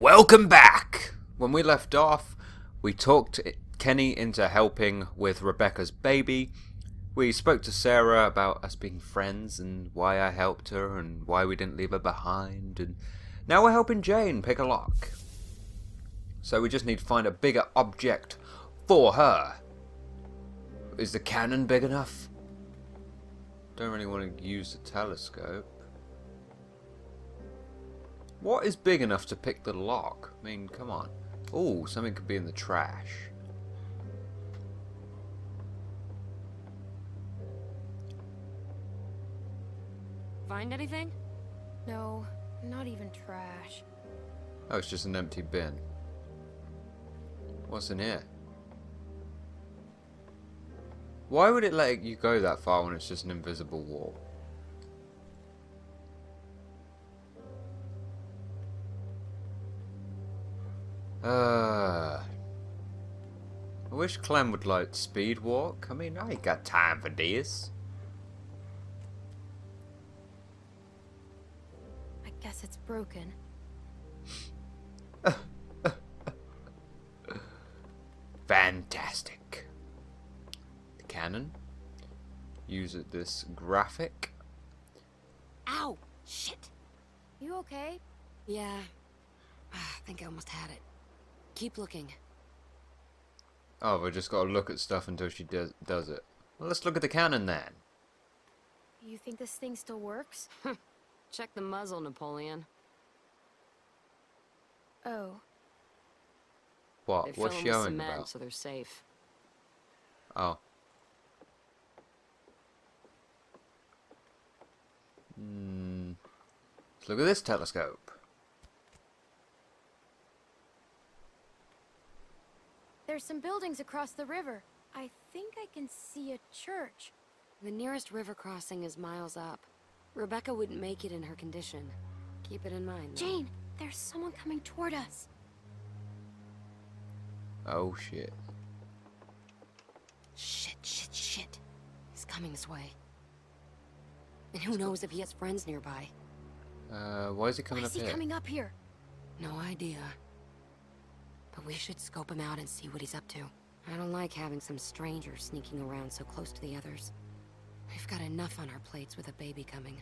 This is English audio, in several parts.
Welcome back! When we left off, we talked Kenny into helping with Rebecca's baby. We spoke to Sarah about us being friends and why I helped her and why we didn't leave her behind. And now we're helping Jane pick a lock. So we just need to find a bigger object for her. Is the cannon big enough? Don't really want to use the telescope. What is big enough to pick the lock? I mean, come on. Oh, something could be in the trash. Find anything? No, not even trash. Oh, it's just an empty bin. What's in here? Why would it let you go that far when it's just an invisible wall? Uh, I wish Clem would like speed walk. I mean, I ain't got time for this. I guess it's broken. Fantastic. The cannon. Use it this graphic. Ow! Shit! You okay? Yeah. I think I almost had it. Keep looking. Oh, we just gotta look at stuff until she does does it. Well, let's look at the cannon then. You think this thing still works? Check the muzzle, Napoleon. Oh. What? They What's fill 'em she with cement, about? so they're safe. Oh. Hmm. Let's look at this telescope. There's some buildings across the river. I think I can see a church. The nearest river crossing is miles up. Rebecca wouldn't make it in her condition. Keep it in mind. though. Jane, there's someone coming toward us. Oh shit. Shit, shit, shit. He's coming this way. And who knows if he has friends nearby? Uh, why is he coming Why up is he here? coming up here? No idea. But we should scope him out and see what he's up to. I don't like having some stranger sneaking around so close to the others. We've got enough on our plates with a baby coming.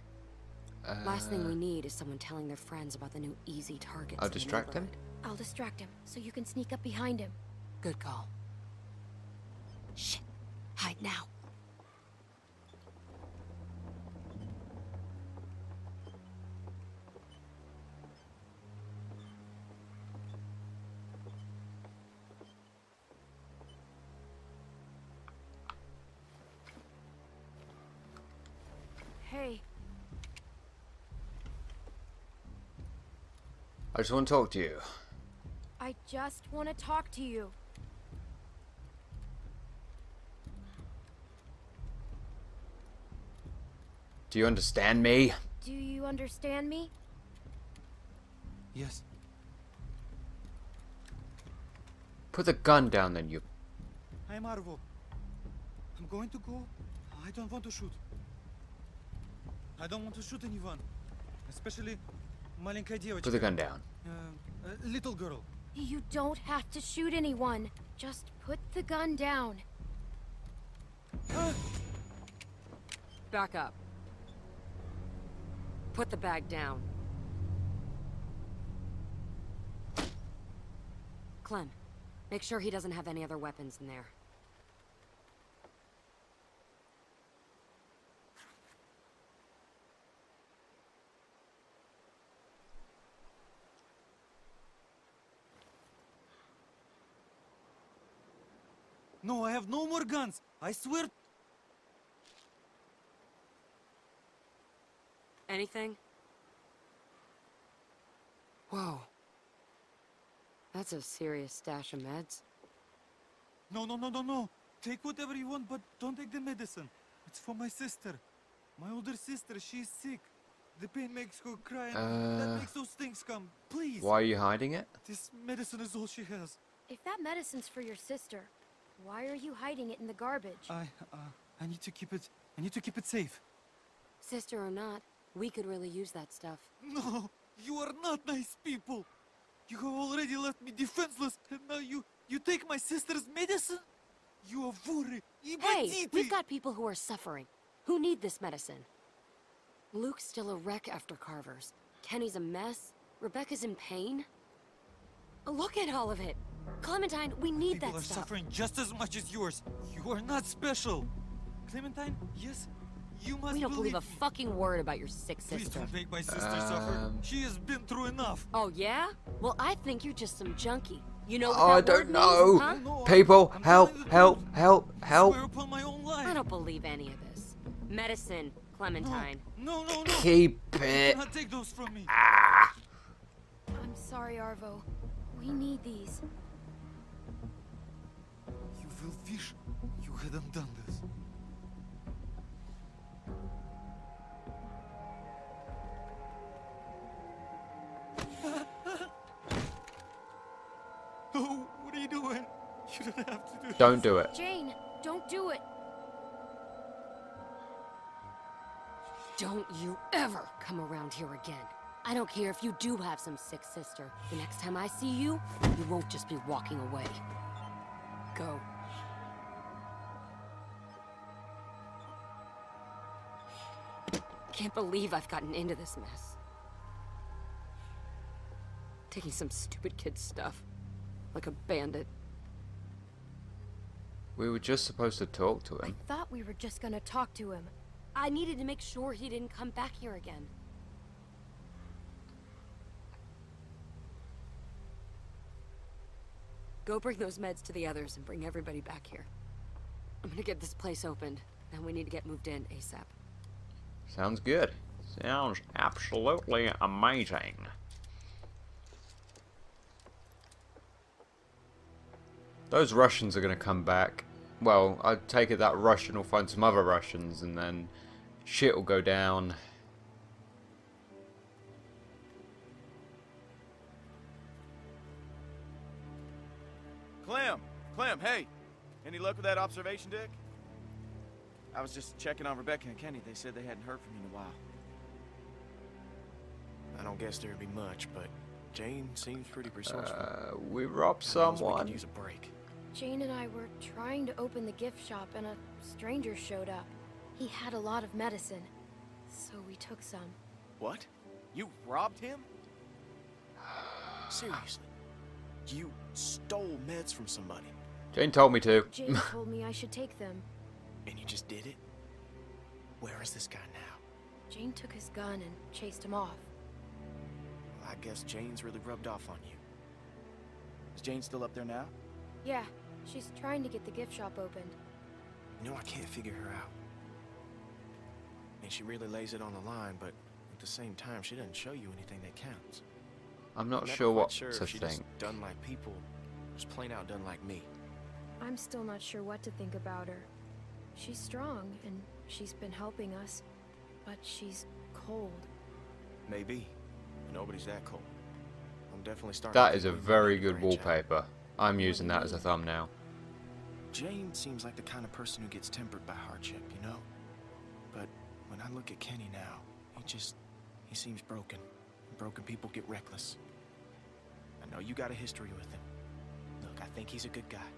Uh, Last thing we need is someone telling their friends about the new easy targets. I'll distract him? I'll distract him, so you can sneak up behind him. Good call. Shit. Hide now. Hey, I just want to talk to you. I just want to talk to you. Do you understand me? Do you understand me? Yes. Put the gun down then, you... I'm Arvo. I'm going to go. I don't want to shoot. I don't want to shoot anyone. Especially маленькая девочка. Put the gun down. Uh, a little girl. You don't have to shoot anyone. Just put the gun down. Back up. Put the bag down. Clem, make sure he doesn't have any other weapons in there. No, I have no more guns. I swear. Anything? Whoa. That's a serious stash of meds. No, no, no, no, no. Take whatever you want, but don't take the medicine. It's for my sister. My older sister, she's sick. The pain makes her cry, and Uh, that makes those things come. Please. Why are you hiding it? This medicine is all she has. If that medicine's for your sister, why are you hiding it in the garbage? I, uh, I need to keep it. I need to keep it safe. Sister or not, we could really use that stuff. No, you are not nice people. You have already left me defenseless, and now you you take my sister's medicine? You are worry. Hey, we've got people who are suffering, who need this medicine. Luke's still a wreck after Carver's. Kenny's a mess. Rebecca's in pain. Look at all of it. Clementine, we need People that are suffering just as much as yours. You are not special. Clementine, yes, you must We don't believe a fucking word about your sick sister. Please don't make my sister suffer. Um, She has been through enough. Oh, yeah? Well, I think you're just some junkie. You know what Oh, I that don't know. means, huh? No, People, I'm help, help, help, help. Swear upon my own life. I don't believe any of this. Medicine, Clementine. No, no, no. Keep You it. cannot take those from me. Ah. I'm sorry, Arvo. We need these. You will wish you hadn't done this. oh, what are you doing? You don't have to do Don't do it. Jane, don't do it. Don't you ever come around here again. I don't care if you do have some sick sister. The next time I see you, you won't just be walking away. Go. I can't believe I've gotten into this mess. Taking some stupid kid's stuff. Like a bandit. We were just supposed to talk to him. I thought we were just gonna talk to him. I needed to make sure he didn't come back here again. Go bring those meds to the others and bring everybody back here. I'm gonna get this place opened, then we need to get moved in ASAP. Sounds good. Sounds absolutely amazing. Those Russians are going to come back. Well, I take it that Russian will find some other Russians and then shit will go down. Clem! Clem, hey! Any luck with that observation deck? I was just checking on Rebecca and Kenny. They said they hadn't heard from you in a while. I don't guess there'd be much, but Jane seems pretty resourceful. Uh, we robbed That means We someone. could use a break. Jane and I were trying to open the gift shop and a stranger showed up. He had a lot of medicine, so we took some. What? You robbed him? Seriously, you stole meds from somebody, Jane told me to. Jane told me I should take them. And you just did it? Where is this guy now? Jane took his gun and chased him off. Well, I guess Jane's really rubbed off on you. Is Jane still up there now? Yeah, she's trying to get the gift shop opened. You know, I can't figure her out. And she really lays it on the line, but at the same time, she doesn't show you anything that counts. I'm not I'm sure what sure to she think. done like people, or just plain out done like me. I'm still not sure what to think about her. She's strong, and she's been helping us, but she's cold. Maybe. Nobody's that cold. I'm definitely starting. That to is a think we might very good branch out. wallpaper. I'm using that as a thumbnail. Jane seems like the kind of person who gets tempered by hardship, you know? But when I look at Kenny now, he just. he seems broken. Broken people get reckless. I know you got a history with him. Look, I think he's a good guy.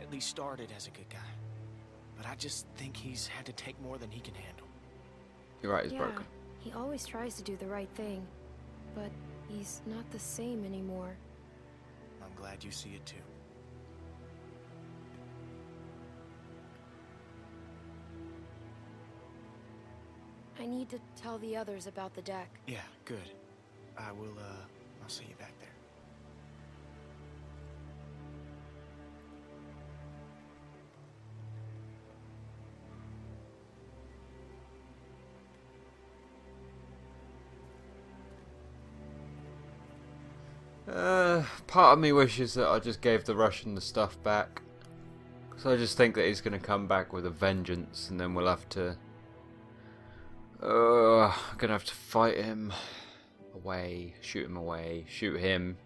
At least started as a good guy. But I just think he's had to take more than he can handle. You're right, it's yeah, broken. he always tries to do the right thing, but he's not the same anymore. I'm glad you see it too. I need to tell the others about the deck. Yeah, good. I will, uh, I'll see you back there. Uh, part of me wishes that I just gave the Russian the stuff back. Because I just think that he's going to come back with a vengeance and then we'll have to... Uh, I'm going to have to fight him away, shoot him away, shoot him,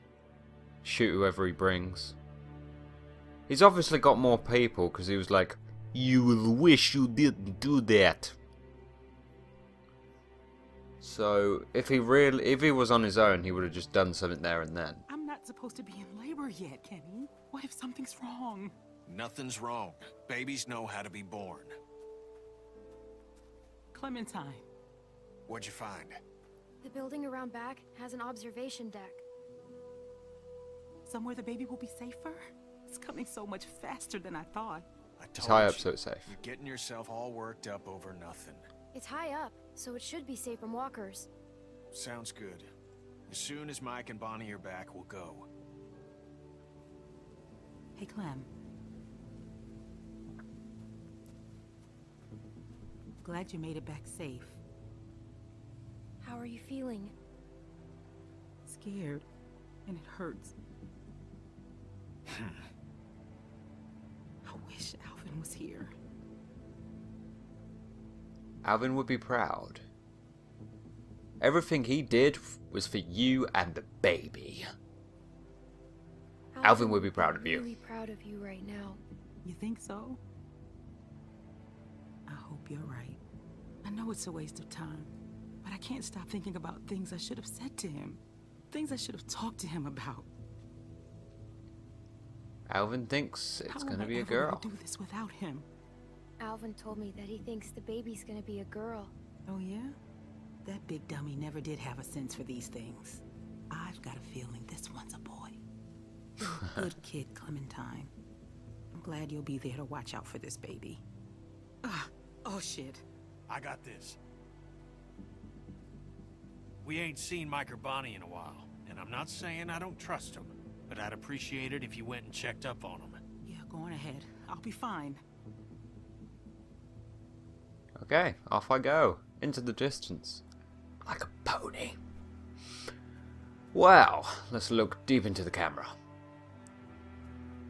shoot whoever he brings. He's obviously got more people because he was like, You will wish you didn't do that. So if he really, if he was on his own, he would have just done something there and then. I'm not not supposed to be in labor yet, Kenny. What if something's wrong? Nothing's wrong. Babies know how to be born. Clementine. What'd you find? The building around back has an observation deck. Somewhere the baby will be safer? It's coming so much faster than I thought. I It's high you. up, so it's safe. You're getting yourself all worked up over nothing. It's high up, so it should be safe from walkers. Sounds good. As soon as Mike and Bonnie are back, we'll go. Hey, Clem. Glad you made it back safe. How are you feeling? Scared. And it hurts. Hmm. I wish Alvin was here. Alvin would be proud. Everything he did was for you and the baby. Alvin would be proud of you. Really proud of you right now. You think so? I hope you're right. I know it's a waste of time, but I can't stop thinking about things I should have said to him. Things I should have talked to him about. Alvin thinks it's How gonna am I be a ever gonna girl. do this without him? Alvin told me that he thinks the baby's gonna be a girl. Oh yeah? That big dummy never did have a sense for these things. I've got a feeling this one's a boy. Good kid, Clementine. I'm glad you'll be there to watch out for this baby. Ah, oh shit. I got this. We ain't seen Mike or Bonnie in a while, and I'm not saying I don't trust them, but I'd appreciate it if you went and checked up on them. Yeah, go on ahead. I'll be fine. Okay, off I go. Into the distance. Like a pony. Well, let's look deep into the camera.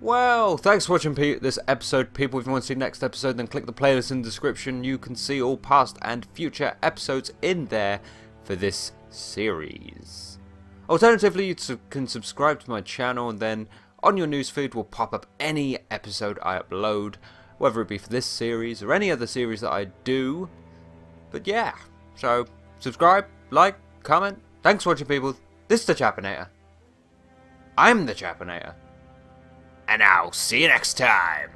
Well, thanks for watching this episode, people. If you want to see the next episode, then click the playlist in the description. You can see all past and future episodes in there for this series. Alternatively, you can subscribe to my channel, and then on your newsfeed will pop up any episode I upload, whether it be for this series or any other series that I do. But yeah, so subscribe, like, comment. Thanks for watching, people. This is the Chappinator. I'm the Chappinator. And I'll see you next time.